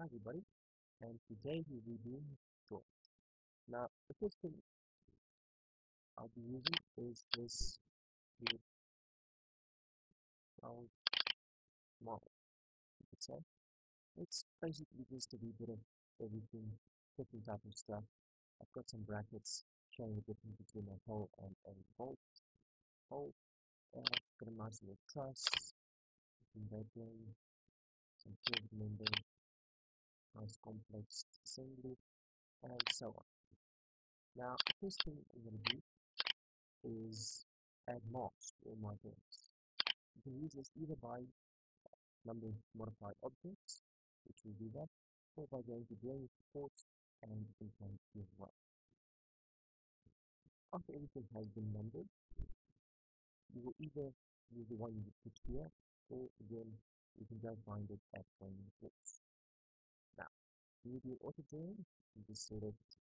Hi everybody, and today we will be doing drawings. Now, the first thing I'll be using is this round model, you could say. It's basically just a wee bit of everything, different type of stuff. I've got some brackets showing the difference between a hole and a bolt hole. And I've got a nice little truss, some bedroom, some curved member, nice complex assembly, and so on. Now, the first thing I'm going to do is add marks to all my. You can use this either by number modified objects, which will do that, or by going to drawing reports and implement as well. After everything has been numbered, you will either use the one you put here, or again, you can go find it at drawing reports. Now, when you do? Auto drawing, just select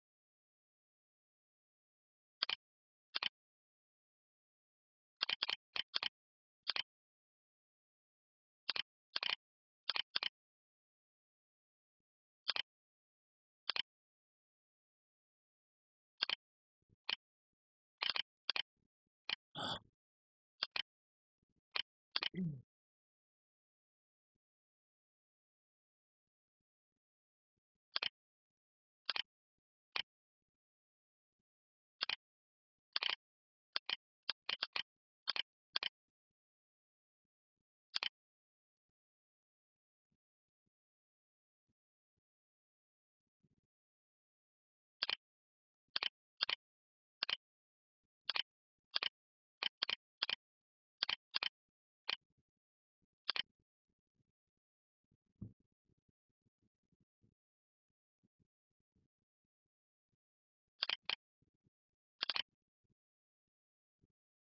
or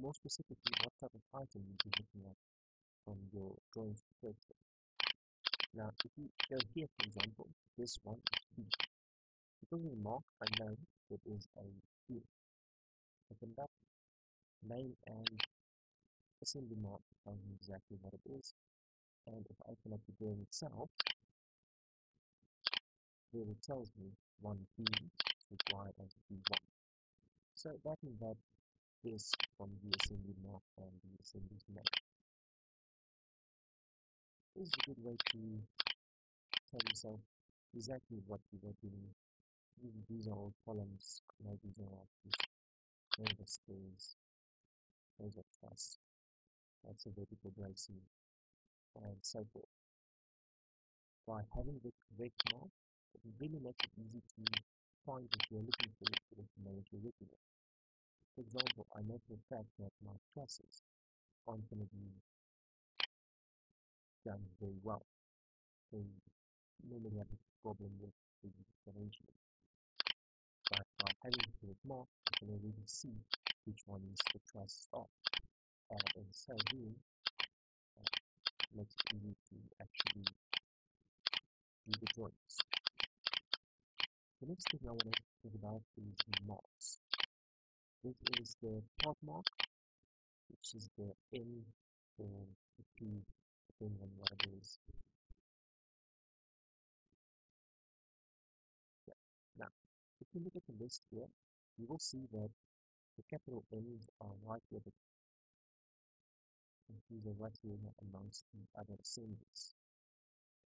more specifically, what type of item you'll be looking at from your drawings perspective. Now, if you go here, for example, this one is B. Because the mark, I know it is a B. Open that, name and assembly mark me exactly what it is. And if I open up the game itself, it tells me 1B is as B1. So that means that is from the assembly mark and the assembly name. Is a good way to tell yourself exactly what you are doing. These are all columns, no, these are all just the stairs, those are truss, that's a vertical bracing, and so forth. By having the correct mark, it really makes it easy to find what you're looking for know what you're looking at. For example, I know for a fact that my trusses aren't going to be done very well. They normally have a problem with the arrangement. But by having the correct mark, you can already see which one is the truss of. And in so doing, uh, makes it easy to actually do the drawings. The next thing I want to talk about is marks. This is the part mark, which is the N or the P, depending on what it is. Yeah. Now, if you look at the list here, you will see that the capital N's are right here, but these are right here amongst the other assemblies.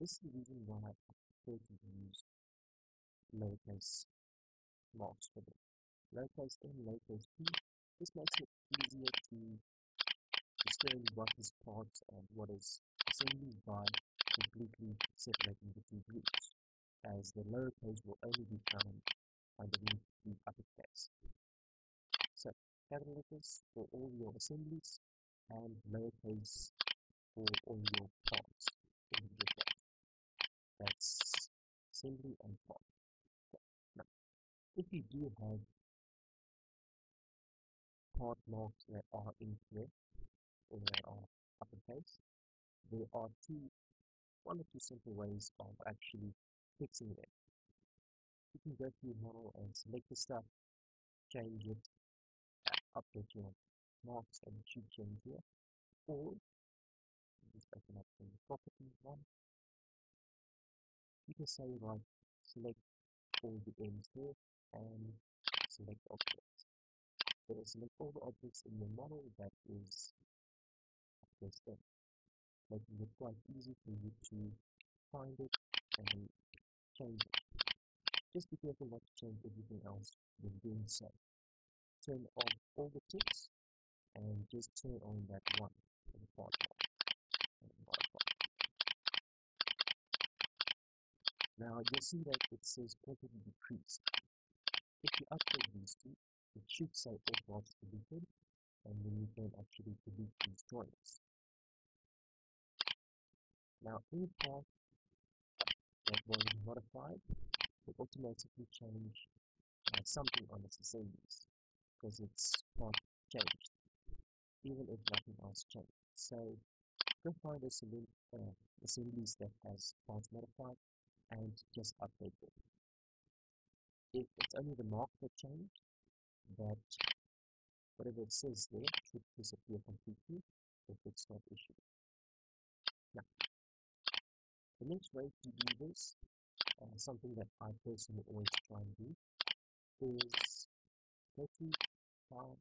This is the reason why I prefer to use lowercase marks for them. Lowercase m, lowercase p. This makes it easier to discern what is part and what is assembly by completely separating the two groups, as the lowercase will only be found underneath the uppercase. So, capital letters for all your assemblies and lowercase for all your parts. That's assembly and part. Now, if you do have part marks that are incorrect or that are uppercase, there are two, one or two simple ways of actually fixing it. You can go to your model and select the stuff, change it, update your marks and should change here. Or just open up the properties one. You can say right, select all the ends here and select objects. So select all the objects in your model that is this thing, making it quite easy for you to find it and change it. Just be careful not to change everything else when doing so. Turn off all the ticks and just turn on that one for the part Now you'll see that it says quantity decreased. If you update these two, it should say all parts deleted and then you can actually delete these joins. Now if that was modified will automatically change uh, something on its assemblies because its part changed even if nothing else changed. So go find uh, assemblies that has parts modified and just update. If it's only the mark that changed, that whatever it says there should disappear completely if it's not issued. Now, the next way to do this, uh, something that I personally always try and do, is to File,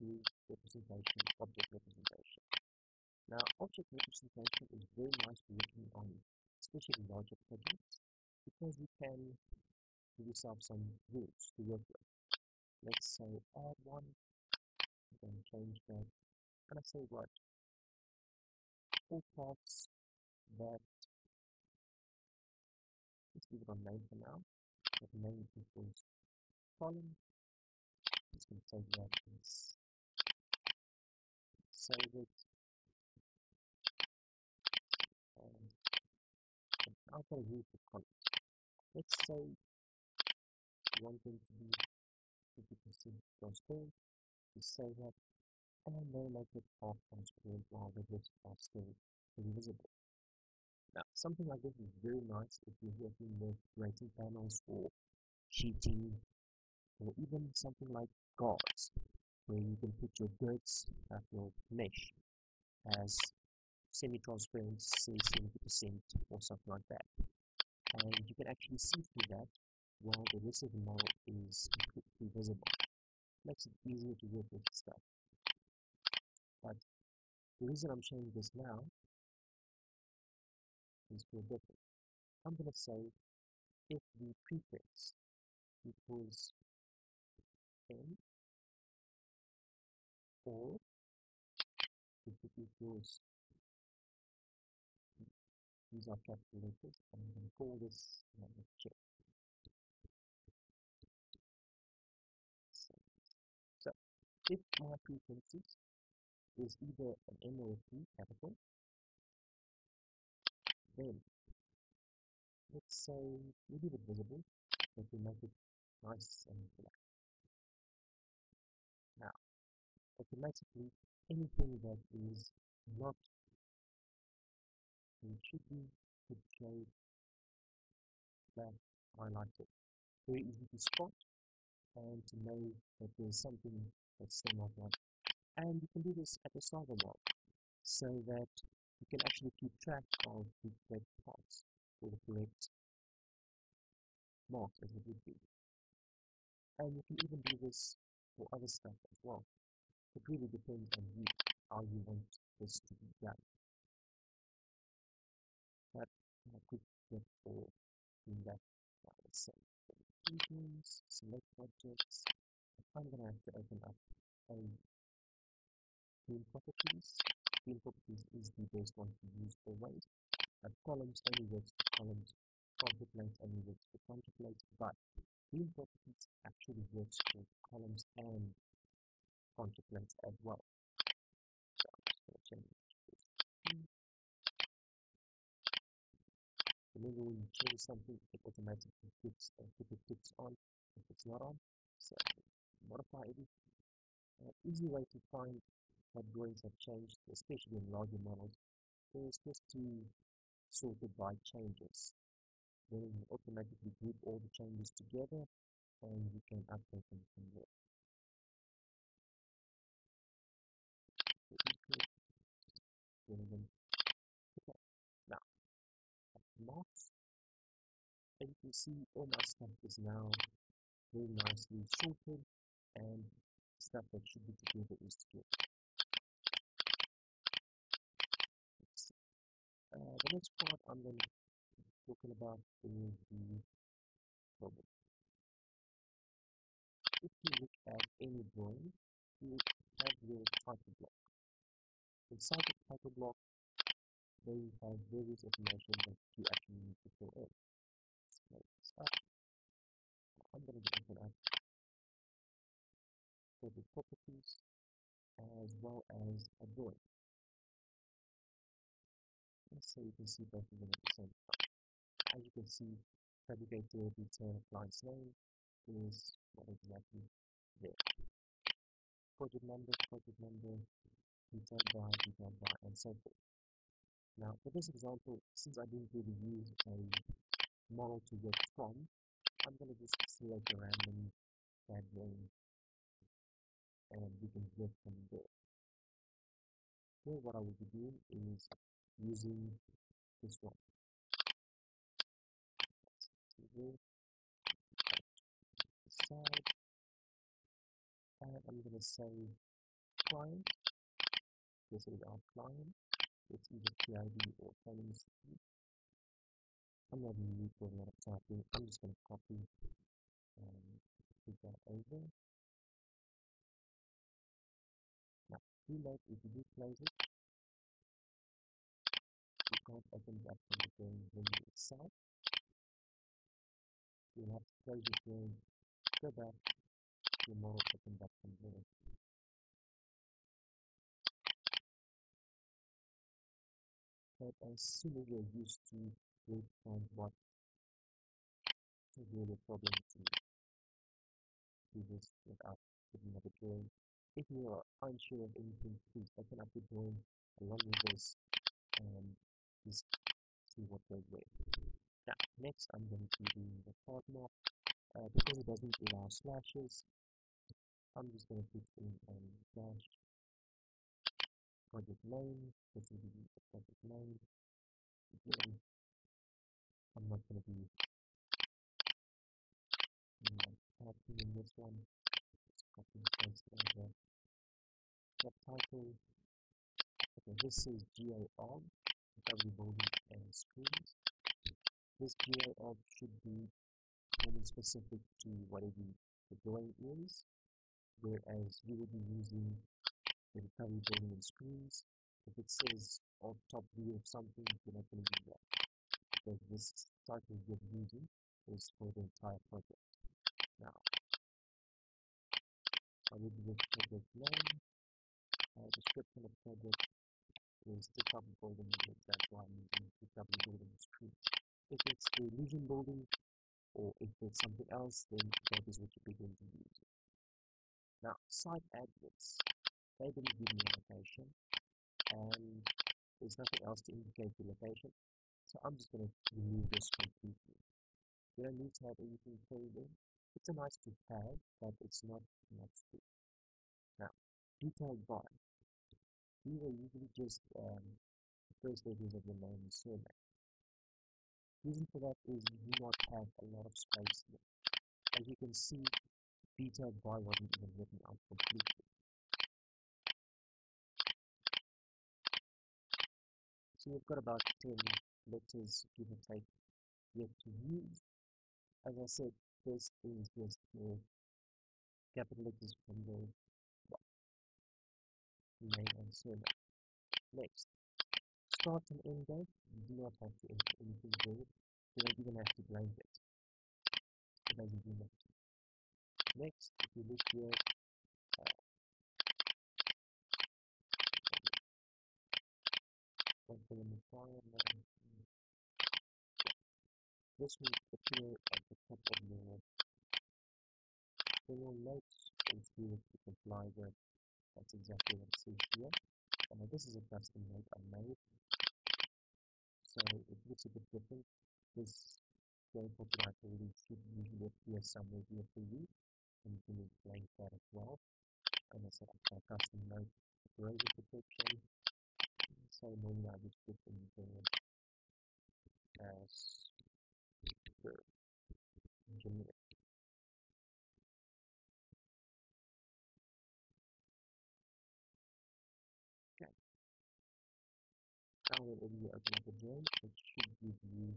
View, Representation, Object Representation. Now, object representation is very nice working on especially larger projects, because you can give yourself some rules to work with. Let's say add one, then change that, and I say what all parts that let's leave it on name for now. But name equals column. Gonna say that save it try use the colors. Let's say want to be 50% transparent, you say that, and then make it half transparent while the rest are still invisible. Now, something like this is very nice if you're working with rating panels or sheeting, or even something like guards, where you can put your goods, at your mesh, as semi-transparent, say 70% or something like that. And you can actually see through that while the rest of the model is completely visible. Makes it easier to work with stuff. But the reason I'm showing this now is different. I'm going to say if the prefix equals n or if it equals these are capital letters. I'm going to call this uh, check. If my frequency is either an M or a P capital, then let's say we leave it visible, but we make it nice and black. Now, automatically, anything that is not it should be portrayed that highlighted. Very easy to spot and to know that there's something that's still not right. And you can do this at the start of the so that you can actually keep track of the correct thoughts or the correct marks as it would be. And you can even do this for other stuff as well. It really depends on you, how you want this to be done. But a quick tip for doing that by itself. Regions, select objects. I'm going to have to open up a beam properties Beam properties is the best one to use always. And columns only works for columns, contour plate only works for contour plate, but beam properties actually works for columns and contour plates as well. So I'm just going to change this. Remember you change something, it automatically puts uh, put the ticks on if it's not on. So modify it. An easy way to find what drawings have changed, especially in larger models, is just to sort it by changes. Then you automatically group all the changes together and you can update them from there. Now marks and you can see all my stuff is now very nicely sorted and stuff that should be together is together. Uh, the next part I'm going to be talking about is the problem. If you look at any drawing, you have your title block. Inside the title block, they have various information that you actually need to fill in. I'm going to open up for the properties as well as a drawing. Let's you can see both of them at the same time. As you can see, fabricator detail client's name is what exactly there. Project number, project number, detailed by, detailed by, and so forth. Now, for this example, since I didn't really use a model to work from, I'm going to just select a random tag name and we can work from there. Here what I will be doing is using this one. Side, and I'm going to say client. This is our client. It's either PID or Finance I'm not going to use a lot of typing. I'm just going to copy and put that over. Now, late if you do close it. Can't open it up from the game window itself. You'll have to close the game, go back, your model opened up from there. But as soon as you're used to will find what is really a problem to do this without putting up a drawing. If you are unsure of anything, please open up the drawing along with this and what goes where. Now, next I'm going to do the mark. Uh, because it doesn't allow slashes, I'm just going to put in a slash project name, this will be the project name, again, I'm not going to be typing in this one. Just copy and paste over. Subtitle. Okay, this is GA-OBJ, building and screens. This GA-OBJ should be only specific to whatever the drawing is, whereas you will be using the recovery building and screens. If it says on top view of something, you're not going to do that because this title you're using is for the entire project. Now, I will do this project name, uh, description of project is the carbon building that's why I'm the carbon building screen. If it's the illusion building or if it's something else, then that is what you're going to use. Now, site admins, they didn't give me a location and there's nothing else to indicate the location. So I'm just going to remove this completely. You don't need to have anything filled in. It's a nice to have, but it's not to. Now, detailed by. These are usually just um, the first stages of the lemon soda. Reason for that is you do not have a lot of space, here. As you can see, beta bar wasn't even written out completely. So we've got about 10 letters, give or take, yet to use. As I said, this is just the capital letters from the Next, start and end date you do not have to enter anything there, you don't even have to blind it. Do. Next, if you look here, uh, this will appear at the top of your panel notes and see if you can fly there that's exactly what it says here. Uh, this is a custom note I made so it looks a bit different. This for tonight already should usually appear somewhere here for you and you can that as well. And I set up my custom note corrosion protection. So normally I just put in as the. Now whenever you open up a join, it should give you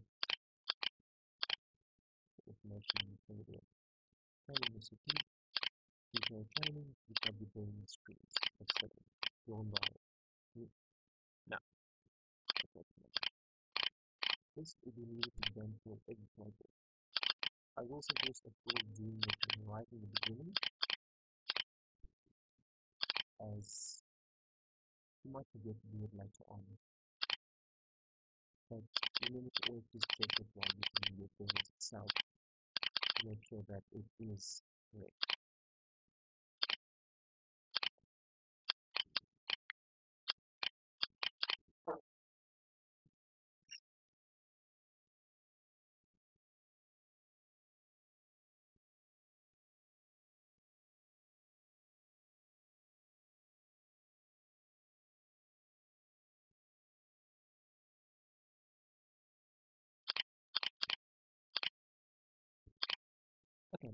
the information you can do. Training recipe, detailed training, you can be doing screens, etc. Drawn by hmm. no. This will be needed to for project. I will suggest of course doing it right in the beginning as you might forget to do it later on. But remember to always check it while doing your business itself make sure that it is correct.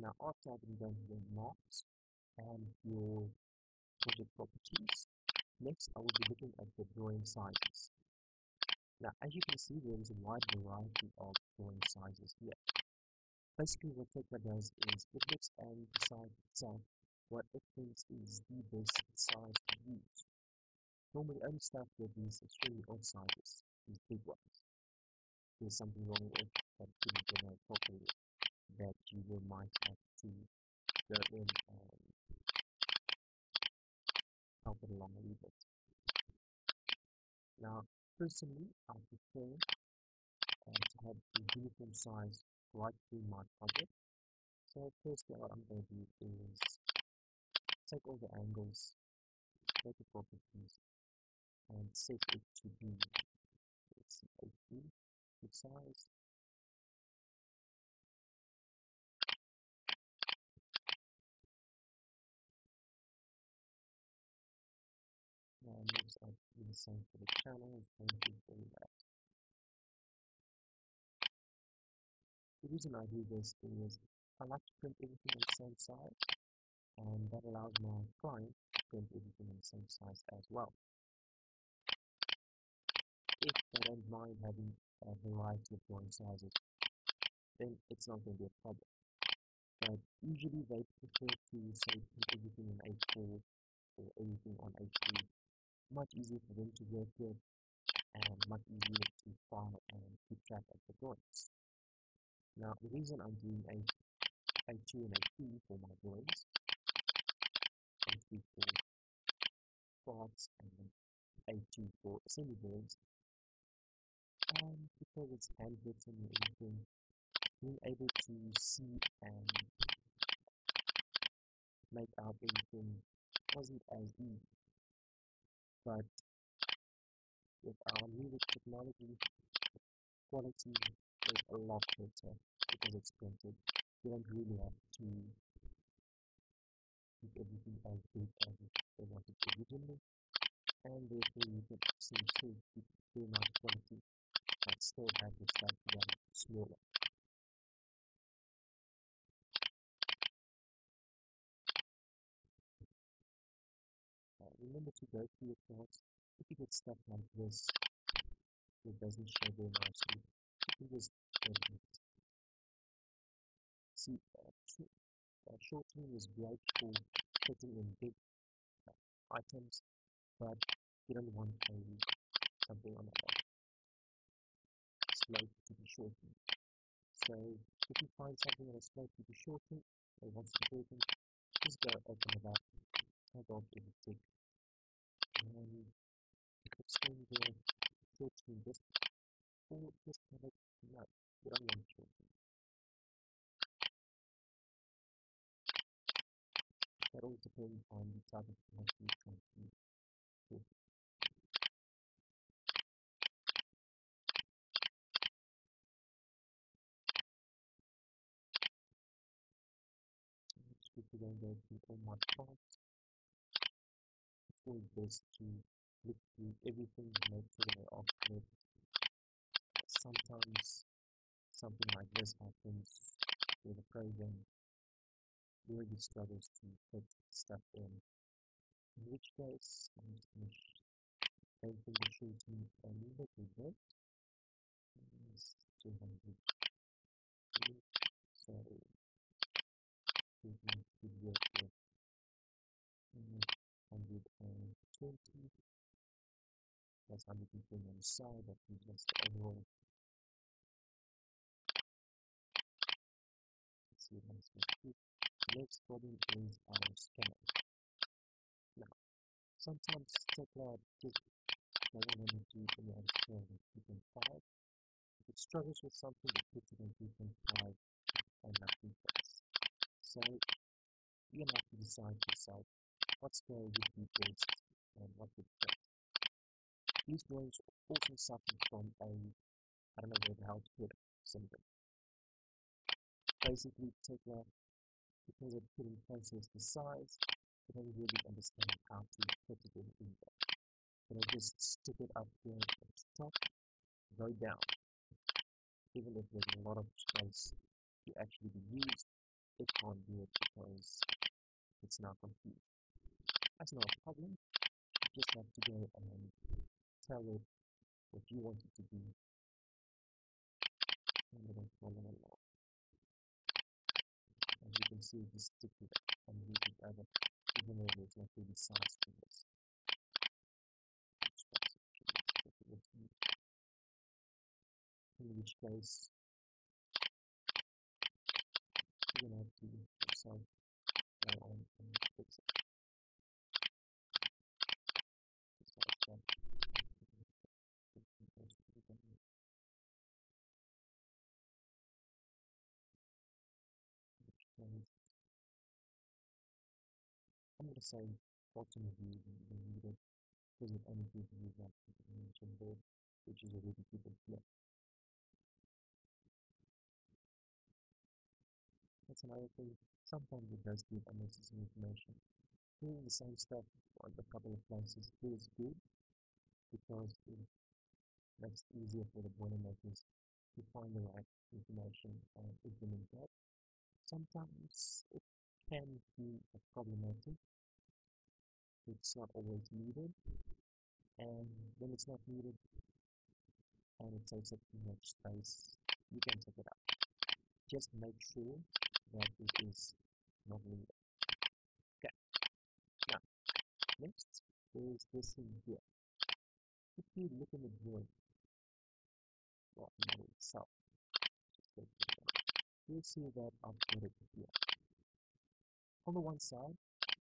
Now after I've been done your marks and your project properties, next I will be looking at the drawing sizes. Now, as you can see, there is a wide variety of drawing sizes here. Basically, what Tekla does is it looks and decides itself what it thinks is the best size to use. Normally, only stuff with these extremely odd sizes, these big ones, there's something wrong with that didn't generate properly you might have to go in and help it along a little bit. Now, personally, I prefer uh, to have a uniform size right through my project. So firstly, what I'm going to do is take all the angles, take the properties, and set it to be let's see, 18 size the same for the channel be that. The reason I do this is I like to print everything on the same size and that allows my client to print everything on the same size as well. If they don't mind having a variety of drawing sizes, then it's not going to be a problem. But usually they prefer to say everything on A4 or everything on A3 much easier for them to work with and much easier to file and keep track of the drawings. Now the reason I'm doing a A2 and A3 for my drawings, A3 for parts and A2 for assembly drawings, and because it's handwritten and everything, being able to see and make out everything wasn't as easy but with our new technology, quality is a lot better because it's printed. You don't really have to keep everything as big as they wanted originally, and therefore you can actually still keep the of quality but still have the stuff done smaller. Remember to go through your thoughts. If you get stuff like this, it doesn't show very nicely, you can just edit it. See, uh, shortening is great for fitting in big uh, items, but you don't want a something on a slope to be shortened. So if you find something that is slope to be shortened or wants to shorten, just go open it up, tag off everything, and extend the shortening just or just no, you don't want shortening. That all depends on the all my parts. Always best to look through everything make sure they are. Sometimes something like this happens where the program really struggles to put stuff in. In which case, I'm just going to open the shooting a little bit. It's 200. So, That's 120 on the side, that else we next problem is our scanner. Now, sometimes just doesn't want to do the other scale with 2.5. If it struggles with something, it puts it on 2.5 and that defects. So, going to have to decide yourself what scale would be best and what would fit. These drawings also suffer from a, I don't know hell to put syndrome. Basically, Tekla because it couldn't process the size, it doesn't really understand how to put it in either. I just stick it up here at the top, go down. Even if there's a lot of space to actually be used, it can't do it because it's now confused. That's not a problem. You just have to go and tell it what you want it to be. And it'll follow along as you can see just stick it and use it other even though there's not really size to this. In which case you're gonna have to yourself go on and fix it. Besides that, It only gives you that information there, which is. That's another thing. Sometimes it does give unnecessary information. Doing the same stuff on a couple of places is good because it makes it easier for the Boilermakers to find the right information and implement that sometimes it can be problematic. It's not always needed, and when it's not needed and it takes up too much space, you can take it out. Just make sure that it is not needed. Okay. Now, next is this thing here. If you look in the drawing, well, itself, you'll see that I've got it here. On the one side,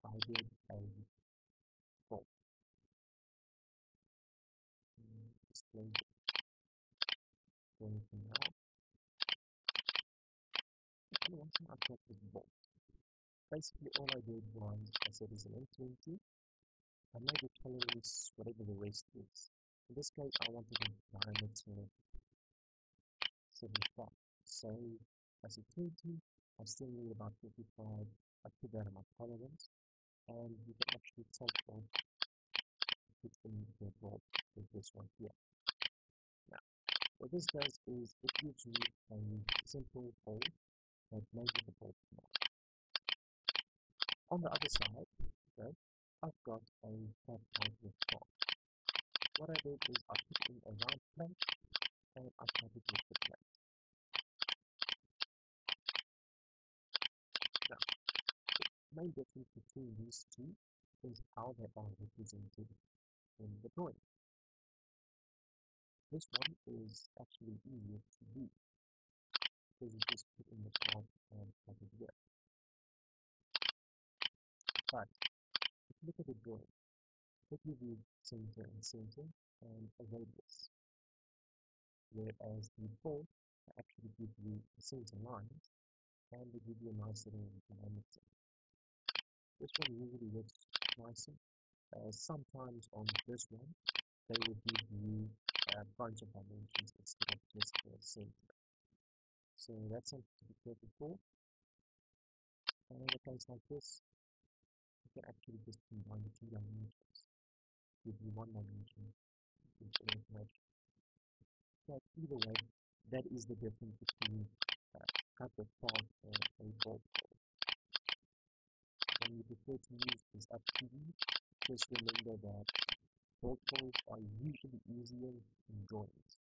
I did a The bolt. Basically, all I did was I said it's an M20. I made the tolerance whatever the rest is. In this case, I wanted a diameter 75. So as a 20, I still need about 55. I put that in my tolerance, and you can actually take off the bolt with this one here. Now, what this does is it gives you a simple hole that measures the. On the other side, okay, I've got a flat plate with bolt. What I did is I put in a round and I cut it with the plate. main difference between these two is how they are represented in the drawing. This one is actually easier to do because you just put in the part and have it work. But if you look at the drawing, it gives you center and center and a radius. Whereas the both actually give you the center lines and they give you a nice little diameter. This one usually looks nicer. Uh, sometimes on this one, they will give you a bunch of dimensions instead of just the center. So that's something to be for. And in a case like this, you can actually just combine two dimensions, give you one dimension, with the information. But either way, that is the difference between uh, the path and a bolt hole. When you prefer to use this up to you, just remember that holes are usually easier in drawings.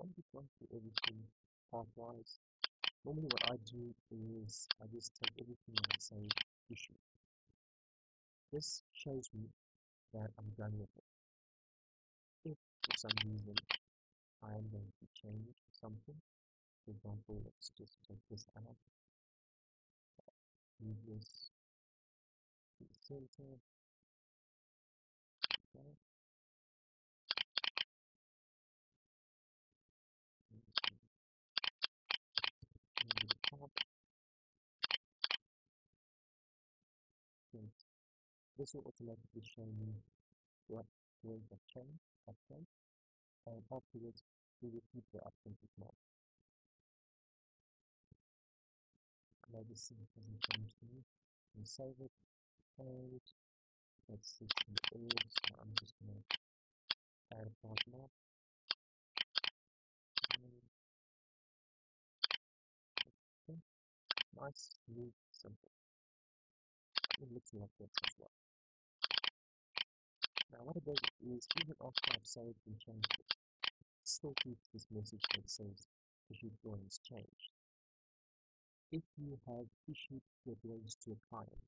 I'm just going through everything pathwise. Normally what I do is I just take everything and say issue. This shows me that I'm done with it. If for some reason I am going to change something, for example, let's just this out, this to the center, okay. This will automatically show me what changed, have changed, and afterwards we keep the updated mark. Thing hasn't changed to me. We save it and let's see some errors. So oh, I'm just gonna add a part mark. Okay. Nice, smooth, simple. It looks like this as well. Now what it does is even after I've saved and changed it, it still keeps this message that says issued drawings changed. If you have issued your drawings to a client,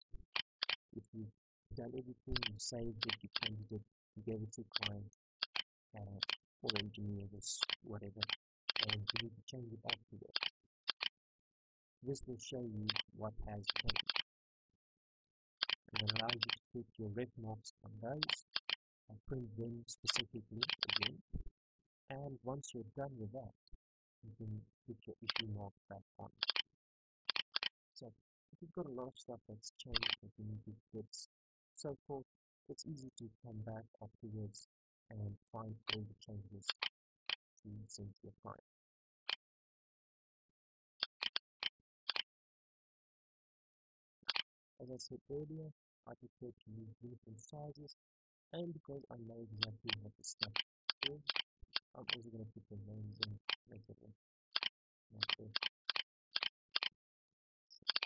if you've done everything, you saved it, you changed it, you gave it to a client, uh, or engineer or whatever, and you need to change it afterwards, this will show you what has changed. It allows you to put your red marks on those and print them specifically again. And once you're done with that, you can put your issue mark back on. So if you've got a lot of stuff that's changed that you need to fix, so forth, it's easy to come back afterwards and find all the changes to. As I said earlier, I prefer to use different sizes and because I know exactly what the stuff is, I'm also going to put the names in like this. Cool. Leave it as blue.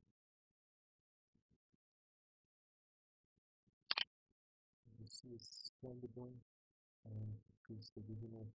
it's expandable and increase the visual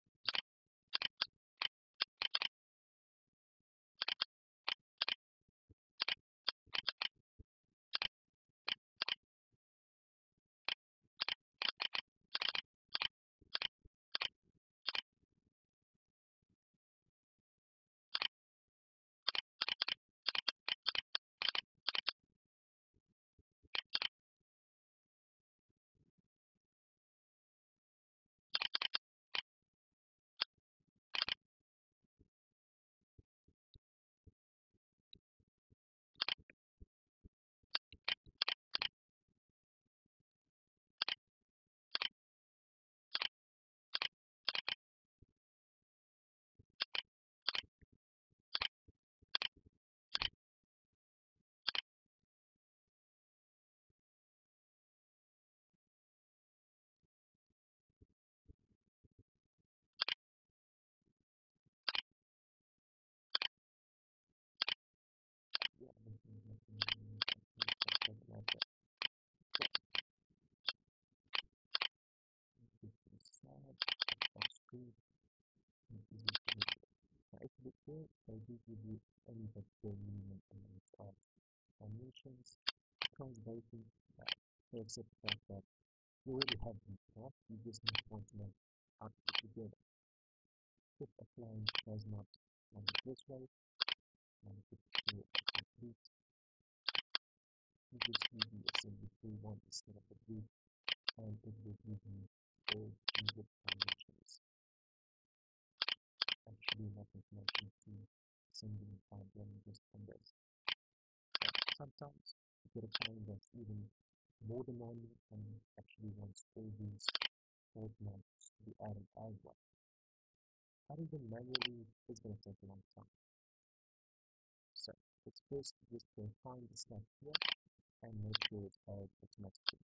you bare minimum amount of think that they accept the fact that you already have the plot, you just need to them out together. If a plane does not run this way, and if it complete, you just need the assembly tree one instead of the blue, and it will give you all needed dimensions. Actually, enough information to send you find just from this. But sometimes you get a plane that's even more demanding and actually wants all these part marks to be added as well. Adding them manually is going to take a long time. So it's best to just go find the stuff here and make sure it's added automatically.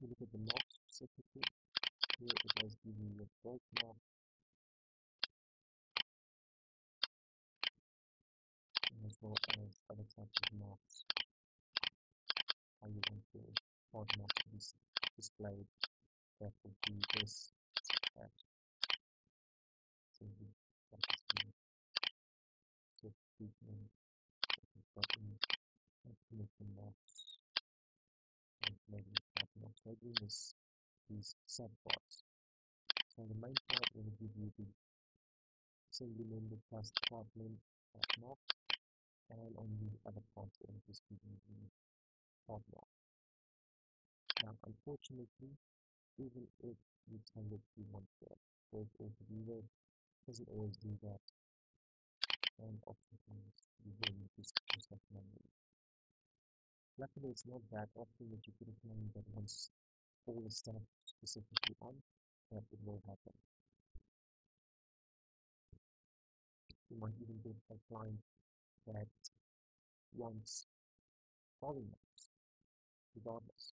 you look at the marks specifically, give you mark as well as other types of marks. How you want your mark to be displayed. That would be this. So the treatment, buttons, and connecting marks, and maybe this these. So the main part will give you the assembly member plus department of mark and on the other parts it will just give you the part mark. Now unfortunately even if you it you want to both or to do that doesn't always do that and oftentimes you will need to use that manually. Luckily it's not that often that you could have known that once all the stuff is specifically on, it will happen. You might even get a client that wants polymers, regardless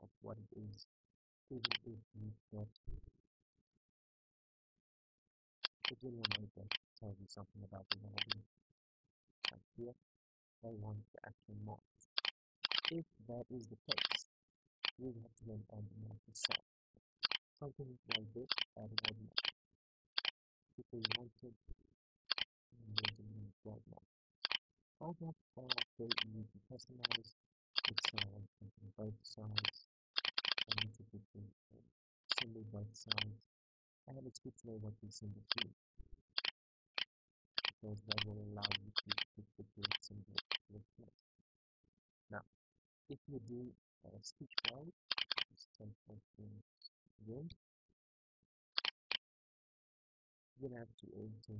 of what it is, general note that tells you something about the value. Like here, they want the actual marks. If that is the case, you have to yourself. Something like this, you wanted, and there's a new word mark. All that are very easy to customize. Both sides. I need to put the symbol both sides. And it's good to know what symbol do. Because that will allow you to put the symbol in. Now, if you do You're gonna have to enter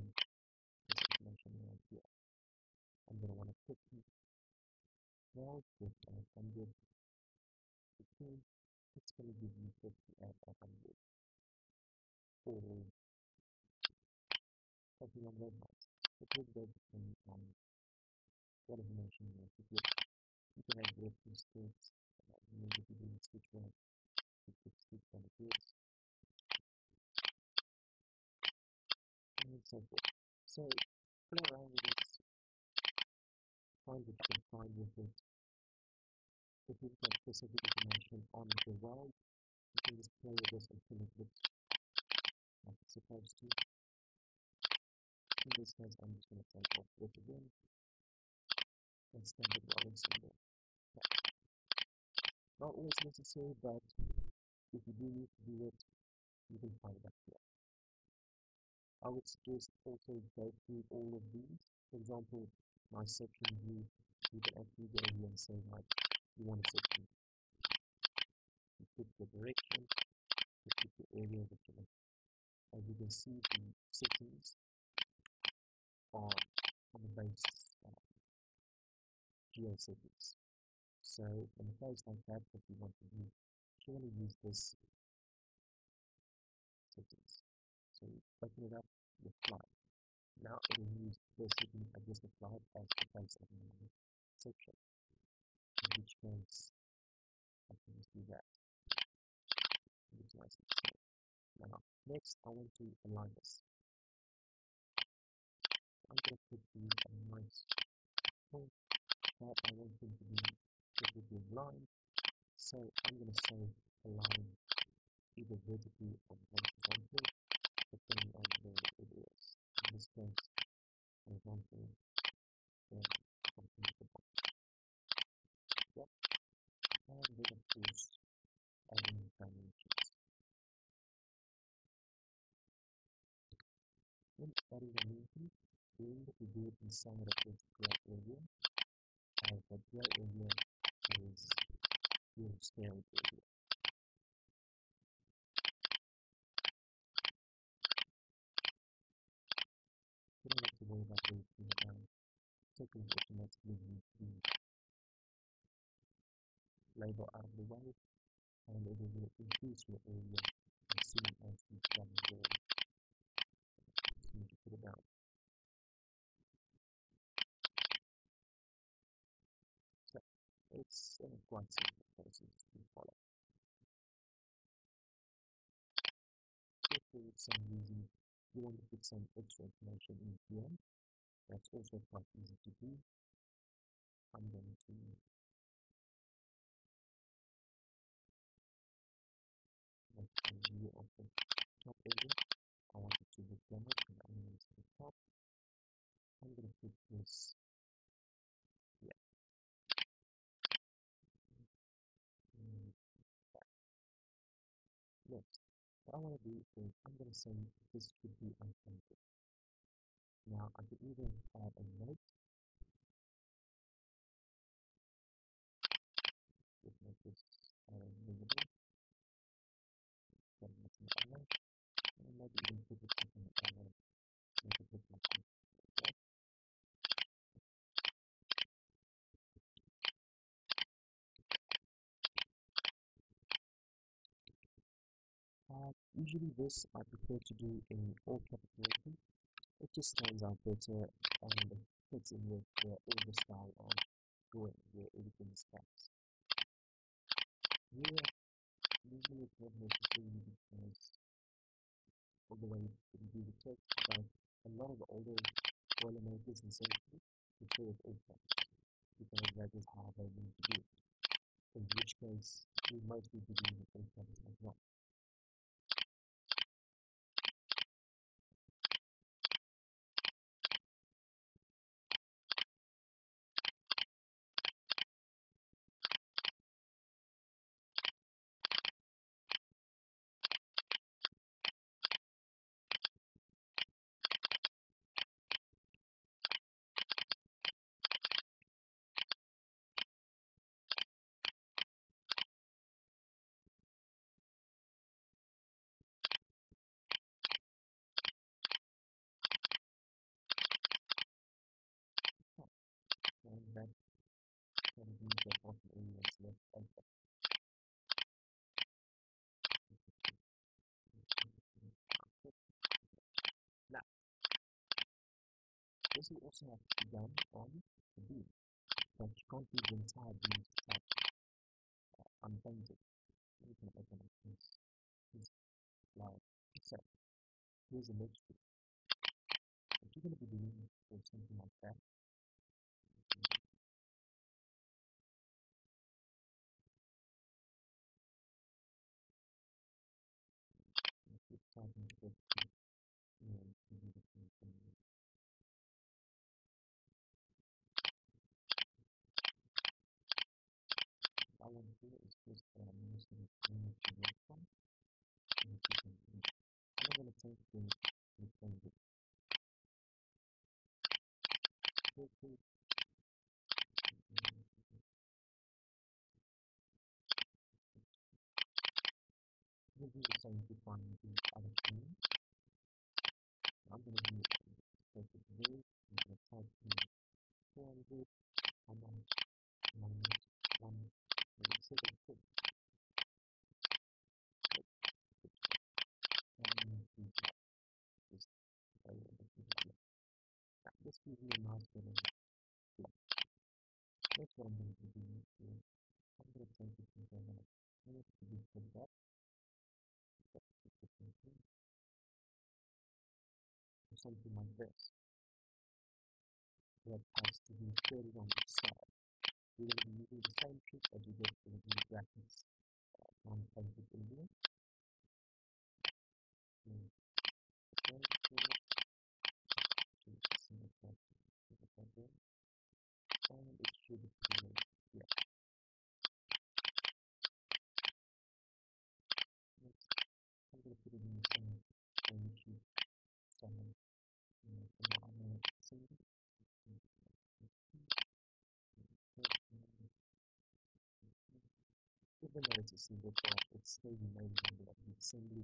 this information right here. I'm gonna want to put 12 with 100 15, it's gonna give you 50 and 100 for something on red lines. It will go depending on what information you want to give you can have reference states uh, so play around with this, find what you can find with it. If you've got specific information on the world, you can just play with this until it looks like it's supposed to. In this case, I'm just going to take off this again and symbol. Not always necessary, but if you do need to do it, you can find that here. I would suggest also go through all of these. For example, my section view, you can actually go here and say like, you want a section. You put the direction, you put the area that you want. As you can see, the settings are on the base uh, geo settings. So in a case like that, if you want to want to use this open it up, the flight. Now it will use basically adjust the flight as the base of the section, in which case I can just do that. Now, next I want to align this. I'm going to put these a nice point that I want them to be perfectly aligned. So I'm going to say align either vertically or horizontally, depending on where it is. In this case, horizontally, then. Yep. And then of course, adding dimensions. When adding dimensions, remember to do it inside of this gray area, as the gray area is your area. You don't have to worry about anything about taking automatically the label out of the way and it will increase your area as soon as you as you put it down. So uh, simple process to follow. If for some reason you want to put some extra information in here, that's also quite easy to do. I'm going to make a view of the top area. I want it to look damaged and I'm going to the top. I'm going to put this want to do is I'm going to say this should be unpainted. Now I could either add a note, just make this uh, visible, then make an color, and maybe even put it something that I want to make it look like this. Okay? Uh, usually this I prefer to do in all capital. It just stands out better and fits in with the older style of drawing where everything is caps. Here, usually it's not necessary because way you do the text, but a lot of the older boiler makers and safety prefer it all caps because that is how they need to do it. In which case, we mostly be doing it all caps as well. and that can be the bottom areas left open. Now, this also have to be done on the beam, but you can't leave the entire beam flat uh, unpainted. You can open up this, this line. So, here's a bit. If you're going to be doing something like that, Thank you. Something like this. That has to be filled on the side. We're going to be using the same trick as we did for the brackets on the and it should be yeah. Next, I'm going to put it in the same YouTube channel. A single part, it's still amazing that the assembly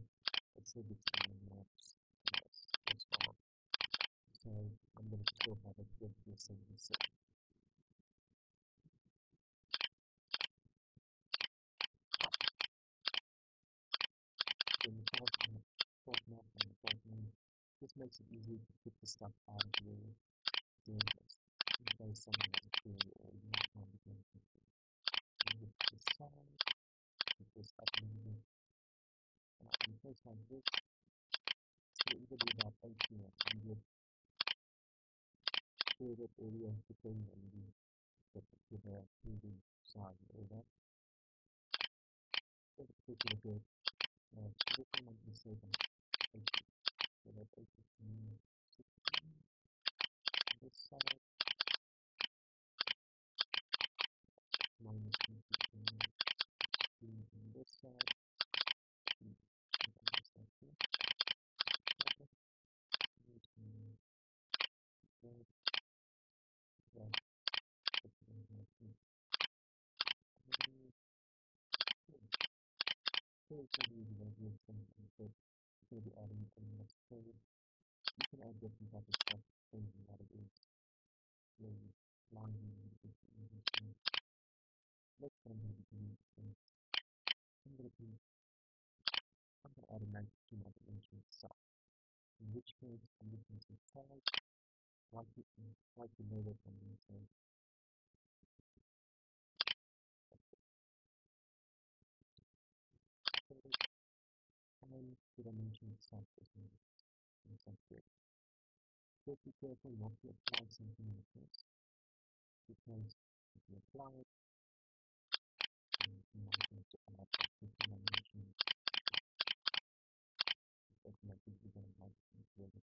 exhibits maps. Yes, So I'm going to still have a good assembly set. This makes it easy to put the stuff out of your this. In case someone has a query or you want to navigate it. Hit this side, hit this up a little bit. And in a place like this, it will either be about 80 or 100 created area depending on the particular 3D size or that. Let's take a look at uh, this one can say about 80. So that 80 this side minus 15 on this side and this side here. Okay. And, yeah. So it's really easy to do something but it's going to in the next code. You can add different type of stuff to do I'm going to itself. In which case I'm going to size, like you know that I'm going to say the dimension itself is in some way. So be careful not to apply something like this because if you apply it, you might need to add a different dimension. Definitely you don't like it